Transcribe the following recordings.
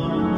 Oh.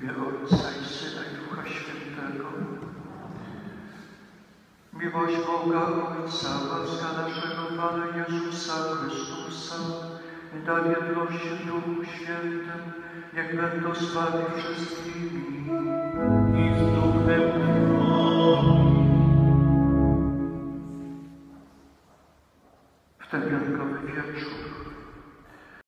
W imię Ojca i Syna i Ducha Świętego. Miłość Boga Ojca, łaska naszego Pana Jezusa Chrystusa, dar jedności Duchu Świętym, niech będą z Wami wszystkimi. I z Duchem W ten wielkowy wieczór